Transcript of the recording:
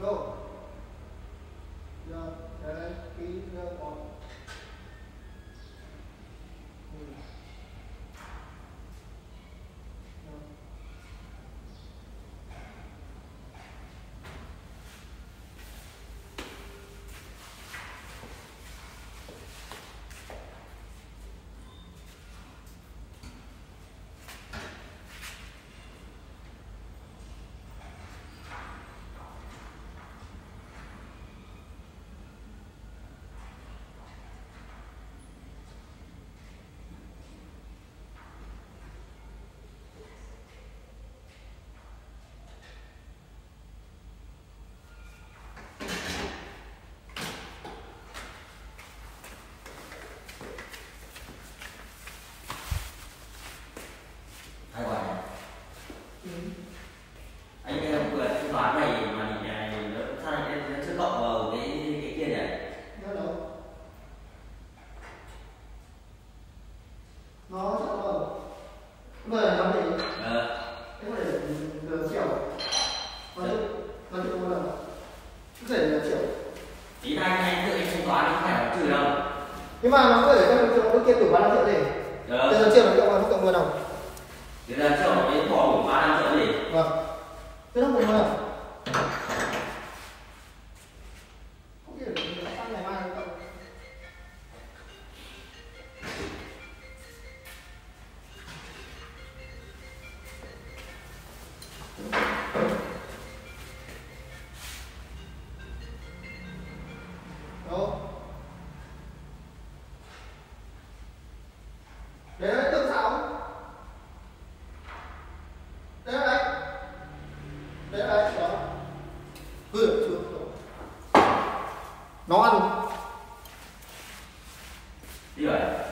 So, your current is Nhưng mà nó cứ để cho nó triệu Nó kia đủ 35 triệu đi. Được. Thế triệu nó cộng vào nó cộng mua đâu Thế là cho cái bỏ đủ năm triệu gì? Vâng. Thế nó cùng đâu Không đúng. Đấy là tương sóng đấy là đấy đó. Vừa xuống nó ăn đi rồi.